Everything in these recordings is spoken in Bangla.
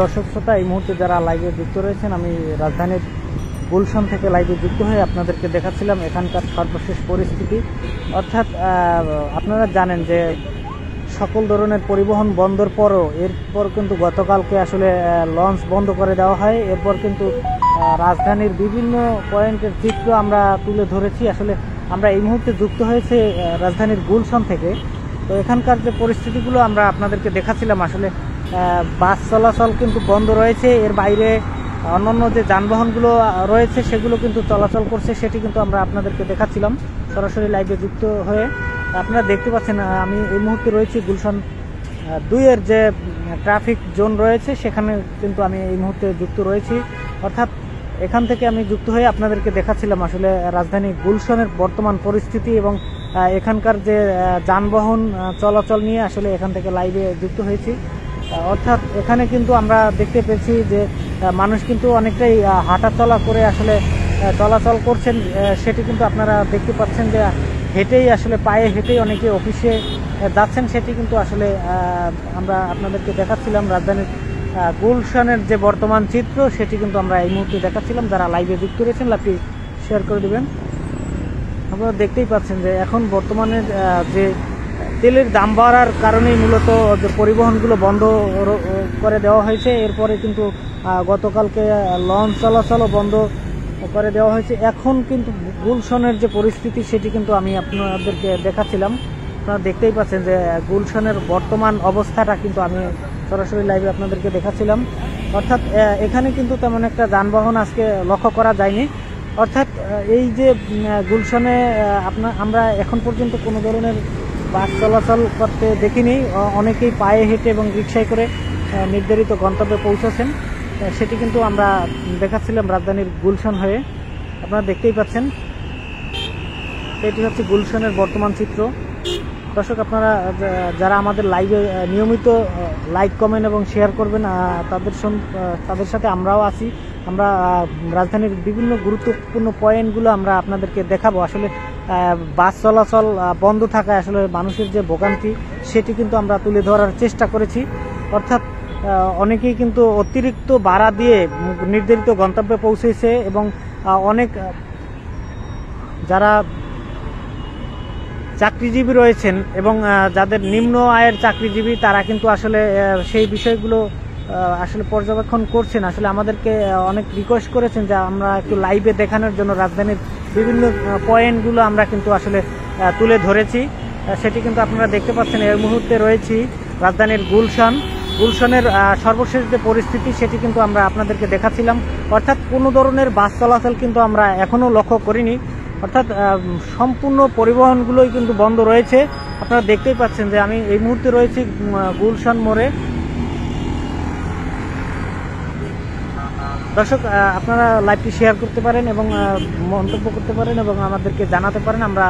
দর্শক শ্রোতা, এই মুহূর্তে যারা লাইভে যুক্ত রয়েছেন, আমি রাজধানীর গুলশন থেকে লাইভে যুক্ত হয়ে আপনাদেরকে দেখাচ্ছিলাম এখানকার সর্বশেষ পরিস্থিতি। অর্থাৎ আপনারা জানেন যে সকল ধরনের পরিবহন বন্ধর পরও, এরপর কিন্তু গতকালকে আসলে লঞ্চ বন্ধ করে দেওয়া হয়। এরপর কিন্তু রাজধানীর বিভিন্ন পয়েন্টের চিত্র আমরা তুলে ধরেছি। আসলে আমরা এই মুহূর্তে যুক্ত হয়েছে রাজধানীর গুলশন থেকে। তো এখানকার যে পরিস্থিতিগুলো আমরা আপনাদেরকে দেখাচ্ছিলাম, আসলে বাস চলাচল কিন্তু বন্ধ রয়েছে। এর বাইরে অন্যান্য যে যানবাহনগুলো রয়েছে, সেগুলো কিন্তু চলাচল করছে, সেটি কিন্তু আমরা আপনাদেরকে দেখাচ্ছিলাম সরাসরি লাইভে যুক্ত হয়ে। আপনারা দেখতে পাচ্ছেন আমি এই মুহূর্তে রয়েছি গুলশান দুইয়ের যে ট্রাফিক জোন রয়েছে, সেখানে কিন্তু আমি এই মুহূর্তে যুক্ত রয়েছি। অর্থাৎ এখান থেকে আমি যুক্ত হয়ে আপনাদেরকে দেখাচ্ছিলাম আসলে রাজধানী গুলশনের বর্তমান পরিস্থিতি এবং এখানকার যে যানবাহন চলাচল নিয়ে আসলে এখান থেকে লাইভে যুক্ত হয়েছি। অর্থাৎ এখানে কিন্তু আমরা দেখতে পেয়েছি যে মানুষ কিন্তু অনেকটাই আহ, হাঁটাচলা করে আসলে চলাচল করছেন। সেটি কিন্তু আপনারা দেখতে পাচ্ছেন যে হেঁটেই আসলে পায়ে হেঁটেই অনেকে অফিসে যাচ্ছেন। সেটি কিন্তু আসলে আমরা আপনাদেরকে দেখাচ্ছিলাম রাজধানীর গুলশানের যে বর্তমান চিত্র সেটি কিন্তু আমরা এই মুহূর্তে দেখাচ্ছিলাম। যারা লাইভে যুক্ত রয়েছেন লাইভটি শেয়ার করে দেবেন। আপনারা দেখতেই পাচ্ছেন যে এখন বর্তমানে আহ, যে তেলের দাম বাড়ার কারণেই মূলত যে পরিবহনগুলো বন্ধ করে দেওয়া হয়েছে। এরপরে কিন্তু গতকালকে লঞ্চ চলাচলও বন্ধ করে দেওয়া হয়েছে। এখন কিন্তু গুলশনের যে পরিস্থিতি, সেটি কিন্তু আমি আপনাদেরকে দেখাচ্ছিলাম। আপনারা দেখতেই পাচ্ছেন যে গুলশনের বর্তমান অবস্থাটা কিন্তু আমি সরাসরি লাইভে আপনাদেরকে দেখাচ্ছিলাম। অর্থাৎ এখানে কিন্তু তেমন একটা যানবাহন আজকে লক্ষ্য করা যায়নি। অর্থাৎ এই যে গুলশনে আপনার আমরা এখন পর্যন্ত কোনো ধরনের বাস চলাচল করতে দেখিনি। অনেকেই পায়ে হেঁটে এবং রিক্সায় করে নির্ধারিত গন্তব্যে পৌঁছেছেন। সেটি কিন্তু আমরা দেখাচ্ছিলাম রাজধানীর গুলশন হয়ে। আপনারা দেখতেই পাচ্ছেন। এটি হচ্ছে গুলশনের বর্তমান চিত্র। দর্শক, আপনারা যারা আমাদের লাইভে নিয়মিত লাইক কমেন্ট এবং শেয়ার করবেন তাদের তাদের সাথে আমরাও আছি। আমরা রাজধানীর বিভিন্ন গুরুত্বপূর্ণ পয়েন্টগুলো আমরা আপনাদেরকে দেখাবো। আসলে বাস চলাচল বন্ধ থাকায় আসলে মানুষের যে ভোগান্তি, সেটি কিন্তু আমরা তুলে ধরার চেষ্টা করেছি। অর্থাৎ অনেকেই কিন্তু অতিরিক্ত ভাড়া দিয়ে নির্ধারিত গন্তব্যে পৌঁছেছে এবং অনেক যারা চাকরিজীবী রয়েছেন এবং যাদের নিম্ন আয়ের চাকরিজীবী, তারা কিন্তু আসলে সেই বিষয়গুলো আসলে পর্যবেক্ষণ করছেন। আসলে আমাদেরকে অনেক রিকোয়েস্ট করেছেন যে আমরা একটু লাইভে দেখানোর জন্য রাজধানীর বিভিন্ন পয়েন্টগুলো আমরা কিন্তু আসলে তুলে ধরেছি। সেটি কিন্তু আপনারা দেখতে পাচ্ছেন, এই মুহূর্তে রয়েছি রাজধানীর গুলশান। গুলশনের সর্বশেষ যে পরিস্থিতি, সেটি কিন্তু আমরা আপনাদেরকে দেখাচ্ছিলাম। অর্থাৎ কোনো ধরনের বাস চলাচল কিন্তু আমরা এখনও লক্ষ্য করিনি। অর্থাৎ সম্পূর্ণ পরিবহনগুলোই কিন্তু বন্ধ রয়েছে। আপনারা দেখতেই পাচ্ছেন যে আমি এই মুহূর্তে রয়েছি গুলশান মোড়ে। দর্শক আপনারা লাইভটি শেয়ার করতে পারেন এবং মন্তব্য করতে পারেন এবং আমাদেরকে জানাতে পারেন। আমরা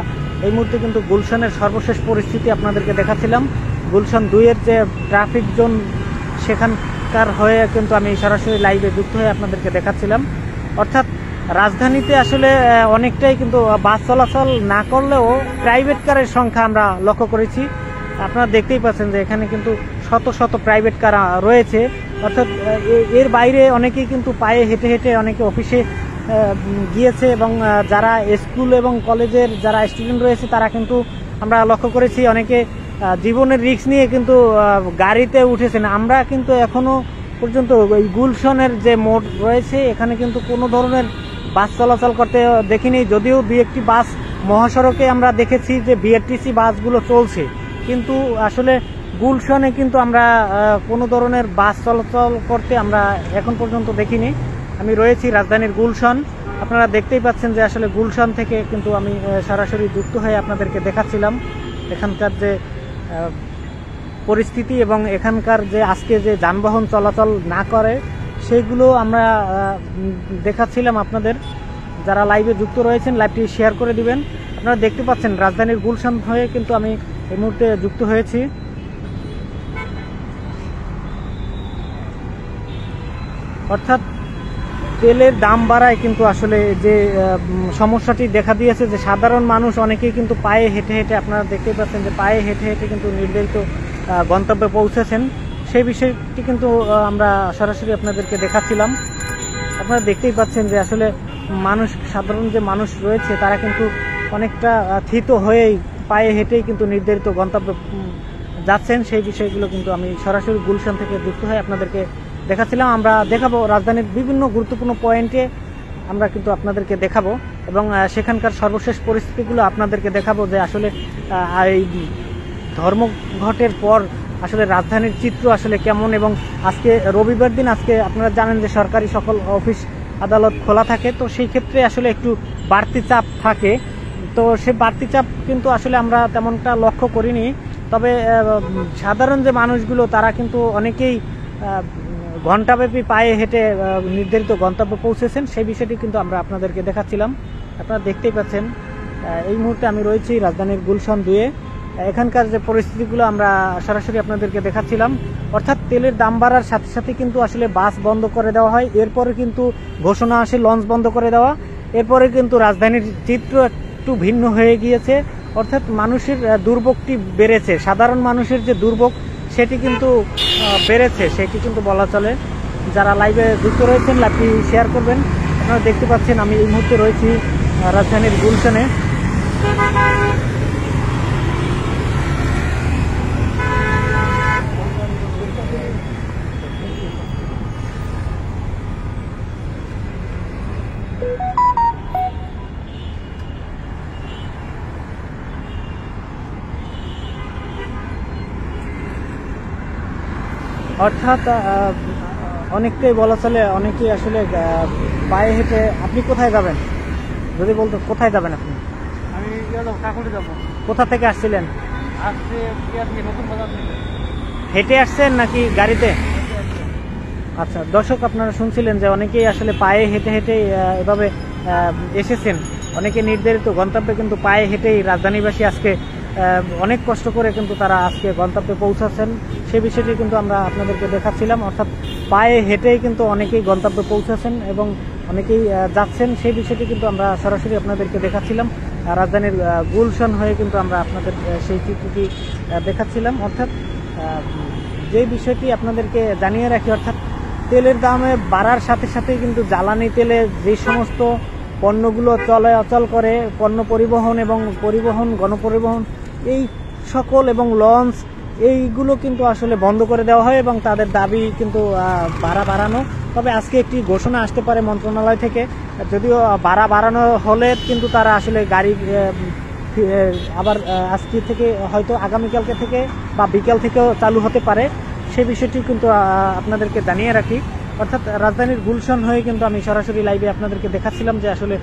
এই মুহূর্তে কিন্তু গুলশানের সর্বশেষ পরিস্থিতি আপনাদেরকে দেখাচ্ছিলাম। গুলশান দুইয়ের যে ট্রাফিক জোন সেখানকার হয়ে কিন্তু আমি সরাসরি লাইভে যুক্ত হয়ে আপনাদেরকে দেখাচ্ছিলাম। অর্থাৎ রাজধানীতে আসলে অনেকটাই কিন্তু বাস চলাচল না করলেও প্রাইভেট কারের সংখ্যা আমরা লক্ষ্য করেছি। আপনারা দেখতেই পাচ্ছেন যে এখানে কিন্তু শত শত প্রাইভেট কার রয়েছে। অর্থাৎ এর বাইরে অনেকেই কিন্তু পায়ে হেঁটে হেঁটে অনেকে অফিসে গিয়েছে এবং যারা স্কুল এবং কলেজের যারা স্টুডেন্ট রয়েছে তারা কিন্তু আমরা লক্ষ্য করেছি অনেকে জীবনের রিস্ক নিয়ে কিন্তু গাড়িতে উঠেছেন আমরা কিন্তু এখনও পর্যন্ত ওই গুলশনের যে মোড় রয়েছে, এখানে কিন্তু কোনো ধরনের বাস চলাচল করতে দেখিনি। যদিও দু একটি বাস মহাসড়কে আমরা দেখেছি যে বিআরটিসি বাসগুলো চলছে। কিন্তু আসলে গুলশনে কিন্তু আমরা কোনো ধরনের বাস চলাচল করতে আমরা এখন পর্যন্ত দেখিনি। আমি রয়েছি রাজধানীর গুলশন। আপনারা দেখতেই পাচ্ছেন যে আসলে গুলশন থেকে কিন্তু আমি সরাসরি যুক্ত হয়ে আপনাদেরকে দেখাচ্ছিলাম। এখানকার যে পরিস্থিতি এবং এখানকার যে আজকে যে যানবাহন চলাচল না করে সেইগুলো আমরা দেখাচ্ছিলাম আপনাদের। যারা লাইভে যুক্ত রয়েছেন লাইভটি শেয়ার করে দিবেন। আপনারা দেখতে পাচ্ছেন রাজধানীর গুলশান হয়ে কিন্তু আমি এই মুহূর্তে যুক্ত হয়েছি। অর্থাৎ তেলের দাম বাড়ায় কিন্তু আসলে যে সমস্যাটি দেখা দিয়েছে যে সাধারণ মানুষ অনেকেই কিন্তু পায়ে হেঁটে হেঁটে আপনারা দেখতেই পাচ্ছেন যে পায়ে হেঁটে হেঁটে কিন্তু নির্ধারিত গন্তব্যে পৌঁছেছেন। সেই বিষয়টি কিন্তু আমরা সরাসরি আপনাদেরকে দেখাচ্ছিলাম। আপনারা দেখতেই পাচ্ছেন যে আসলে মানুষ, সাধারণ যে মানুষ রয়েছে, তারা কিন্তু অনেকটা থিত হয়েই পায়ে হেঁটেই কিন্তু নির্ধারিত গন্তব্যে যাচ্ছেন। সেই বিষয়গুলো কিন্তু আমি সরাসরি গুলশান থেকে যুক্ত হয়ে। আপনাদেরকে দেখাচ্ছিলাম আমরা দেখাবো রাজধানীর বিভিন্ন গুরুত্বপূর্ণ পয়েন্টে আমরা কিন্তু আপনাদেরকে দেখাবো এবং সেখানকার সর্বশেষ পরিস্থিতিগুলো আপনাদেরকে দেখাবো যে আসলে এই ধর্মঘটের পর আসলে রাজধানীর চিত্র আসলে কেমন এবং আজকে রবিবার দিন, আজকে আপনারা জানেন যে সরকারি সকল অফিস আদালত খোলা থাকে, তো সেই ক্ষেত্রে আসলে একটু বাড়তি চাপ থাকে। তো সে বাড়তি চাপ কিন্তু আসলে আমরা তেমনটা লক্ষ্য করিনি। তবে সাধারণ যে মানুষগুলো, তারা কিন্তু অনেকেই ঘণ্টাব্যাপী পায়ে হেঁটে নির্ধারিত গন্তব্যে পৌঁছেছেন, সেই বিষয়টি কিন্তু আমরা আপনাদেরকে দেখাচ্ছিলাম। আপনারা দেখতেই পাচ্ছেন এই মুহূর্তে আমি রয়েছি রাজধানীর গুলশান দুয়ে। এখানকার যে পরিস্থিতিগুলো আমরা সরাসরি আপনাদেরকে দেখাচ্ছিলাম, অর্থাৎ তেলের দাম বাড়ার সাথে সাথে কিন্তু আসলে বাস বন্ধ করে দেওয়া হয়, এরপরে কিন্তু ঘোষণা আসে লঞ্চ বন্ধ করে দেওয়া। এরপরে কিন্তু রাজধানীর চিত্র একটু ভিন্ন হয়ে গিয়েছে, অর্থাৎ মানুষের দুর্ভোগটি বেড়েছে। সাধারণ মানুষের যে দুর্ভোগ সেটি কিন্তু বেড়েছে। সেটি কিন্তু বলা চলে। যারা লাইভে যুক্ত রয়েছেন লাইভটি শেয়ার করবেন। আপনারা দেখতে পাচ্ছেন, আমি এই মুহূর্তে রয়েছি রাজধানীর গুলশানে। অর্থাৎ অনেকটাই বলা চলে অনেকেই আসলে পায়ে হেঁটে আপনি কোথায় যাবেন? যদি বলতো কোথায় যাবেন আপনি? আমি কাকুরে যাব। কোথা থেকে আসছিলেন? আসছে পেঁয়াজ নিয়ে নতুন বাজার থেকে। হেঁটে আসছেন নাকি গাড়িতে? আচ্ছা দর্শক আপনারা শুনছিলেন যে অনেকেই আসলে পায়ে হেঁটে হেঁটে এভাবে এসেছেন। অনেকে নির্ধারিত গন্তব্যে কিন্তু পায়ে হেঁটেই রাজধানীবাসী আজকে অনেক কষ্ট করে কিন্তু তারা আজকে গন্তব্যে পৌঁছাচ্ছেন। সে বিষয়টি কিন্তু আমরা আপনাদেরকে দেখাচ্ছিলাম। অর্থাৎ পায়ে হেঁটেই কিন্তু অনেকেই গন্তব্যে পৌঁছাচ্ছেন এবং অনেকেই যাচ্ছেন। সেই বিষয়টি কিন্তু আমরা সরাসরি আপনাদেরকে দেখাচ্ছিলাম। রাজধানীর গুলশান হয়ে কিন্তু আমরা আপনাদের সেই চিত্রটি দেখাচ্ছিলাম। অর্থাৎ যে বিষয়টি আপনাদেরকে জানিয়ে রাখি, অর্থাৎ তেলের দামে বাড়ার সাথে সাথে কিন্তু জ্বালানি তেলে যে সমস্ত পণ্যগুলো চলে, অচল করে, পণ্য পরিবহন এবং পরিবহন, গণপরিবহন এই সকল এবং লঞ্চ, এইগুলো কিন্তু আসলে বন্ধ করে দেওয়া হয় এবং তাদের দাবি কিন্তু ভাড়া বাড়ানো। তবে আজকে একটি ঘোষণা আসতে পারে মন্ত্রণালয় থেকে। যদিও ভাড়া বাড়ানো হলে কিন্তু তারা আসলে গাড়ি আবার আজকে থেকে হয়তো আগামীকালকে থেকে বা বিকাল থেকেও চালু হতে পারে। সে বিষয়টি কিন্তু আপনাদেরকে জানিয়ে রাখি। অর্থাৎ রাজধানীর গুলশান হয়ে কিন্তু আমি সরাসরি লাইভে আপনাদেরকে দেখাচ্ছিলাম যে আসলে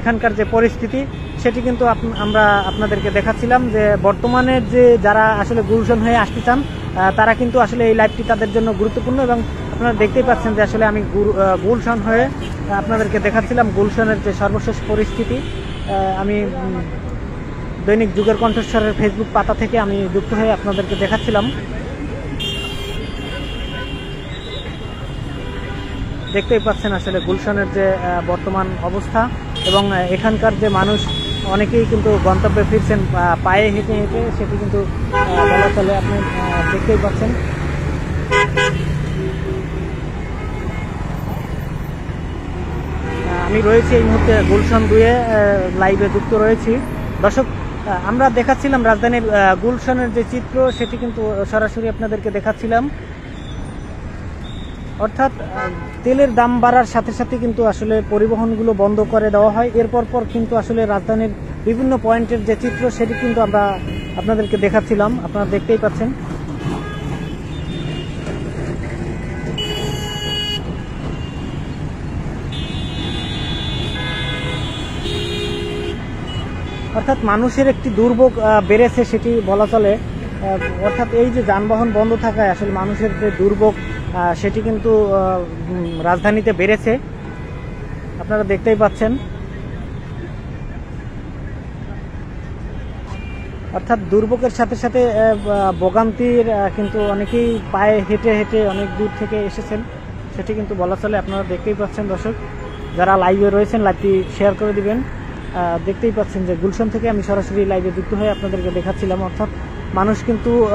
এখানকার যে পরিস্থিতি, সেটি কিন্তু আমরা আপনাদেরকে দেখাচ্ছিলাম যে বর্তমানে যে যারা আসলে গুলশান হয়ে আসতে চান তারা কিন্তু আসলে এই লাইভটি তাদের জন্য গুরুত্বপূর্ণ এবং আপনারা দেখতেই পাচ্ছেন যে আসলে আমি গুলশান হয়ে আপনাদেরকে দেখাচ্ছিলাম গুলশানের যে সর্বশেষ পরিস্থিতি। আমি দৈনিক যুগের কণ্ঠস্বরের ফেসবুক পাতা থেকে আমি যুক্ত হয়ে আপনাদেরকে দেখাচ্ছিলাম। দেখতেই পাচ্ছেন আসলে গুলশানের যে বর্তমান অবস্থা। এবং এখানকার যে মানুষ, অনেকেই কিন্তু গন্তব্যে ফিরছেন পায়ে হেঁটে হেঁটে, সেটি কিন্তু বলা চলে আপনি দেখতেই পাচ্ছেন। আমি রয়েছি এই মুহূর্তে গুলশান দুয়ে লাইভে যুক্ত রয়েছি। দর্শক আমরা দেখাচ্ছিলাম রাজধানীর গুলশানের যে চিত্র, সেটি কিন্তু সরাসরি আপনাদেরকে দেখাচ্ছিলাম। অর্থাৎ, তেলের দাম বাড়ার সাথে সাথে কিন্তু আসলে পরিবহনগুলো বন্ধ করে দেওয়া হয়। এরপর পর কিন্তু আসলে রাজধানীর বিভিন্ন পয়েন্টের যে চিত্র, সেটি কিন্তু আমরা আপনাদেরকে দেখাচ্ছিলাম। আপনারা দেখতেই পাচ্ছেন। অর্থাৎ মানুষের একটি দুর্ভোগ বেড়েছে, সেটি বলা চলে। অর্থাৎ এই যে যানবাহন বন্ধ থাকায় আসলে মানুষের যে দুর্ভোগ সেটি কিন্তু রাজধানীতে বেড়েছে। আপনারা দেখতেই পাচ্ছেন। অর্থাৎ দুর্ভোগের সাথে সাথে আহ, বা- ভোগান্তির কিন্তু অনেকেই পায়ে হেঁটে হেঁটে অনেক দূর থেকে এসেছেন। সেটি কিন্তু বলা চলে আপনারা দেখতেই পাচ্ছেন দর্শক। যারা লাইভে রয়েছেন লাইভটি শেয়ার করে দিবেন। দেখতেই পাচ্ছেন যে গুলশান থেকে আমি সরাসরি লাইভে যুক্ত হয়ে আপনাদেরকে দেখাচ্ছিলাম। অর্থাৎ মানুষ কিন্তু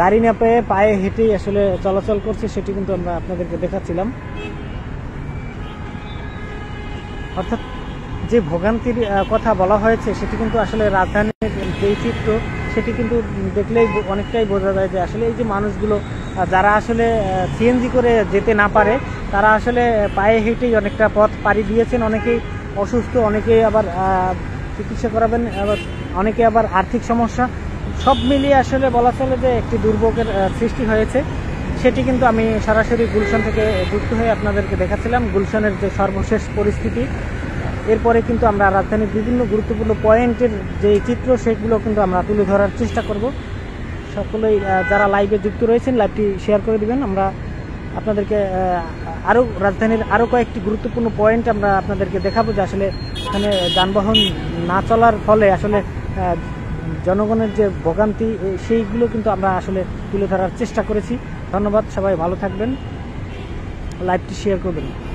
গাড়ি না পেয়ে পায়ে হেঁটেই আসলে চলাচল করছে, সেটি কিন্তু আমরা আপনাদেরকে দেখাচ্ছিলাম। অর্থাৎ যে ভোগান্তির কথা বলা হয়েছে, সেটি কিন্তু আসলে রাজধানীর যেই চিত্র সেটি কিন্তু দেখলেই অনেকটাই বোঝা যায় যে আসলে এই যে মানুষগুলো যারা আসলে সিএনজি করে যেতে না পারে, তারা আসলে পায়ে হেঁটেই অনেকটা পথ পাড়ি দিয়েছেন। অনেকেই অসুস্থ, অনেকেই আবার চিকিৎসা করাবেন, আবার অনেকে আবার আর্থিক সমস্যা। সব মিলিয়ে আসলে বলা চলে যে একটি দুর্ভোগের সৃষ্টি হয়েছে। সেটি কিন্তু আমি সরাসরি গুলশান থেকে যুক্ত হয়ে আপনাদেরকে দেখাচ্ছিলাম। গুলশানের যে সর্বশেষ পরিস্থিতি, এরপরে কিন্তু আমরা রাজধানীর বিভিন্ন গুরুত্বপূর্ণ পয়েন্টের যে চিত্র, সেগুলো কিন্তু আমরা তুলে ধরার চেষ্টা করব। সকলেই যারা লাইভে যুক্ত রয়েছেন লাইভটি শেয়ার করে দিবেন। আমরা আপনাদেরকে আরও রাজধানীর আরও কয়েকটি গুরুত্বপূর্ণ পয়েন্ট আমরা আপনাদেরকে দেখাবো যে আসলে এখানে যানবাহন না চলার ফলে আসলে জনগণের যে ভোগান্তি সেইগুলো কিন্তু আমরা আসলে তুলে ধরার চেষ্টা করেছি। ধন্যবাদ, সবাই ভালো থাকবেন। লাইভটি শেয়ার করবেন।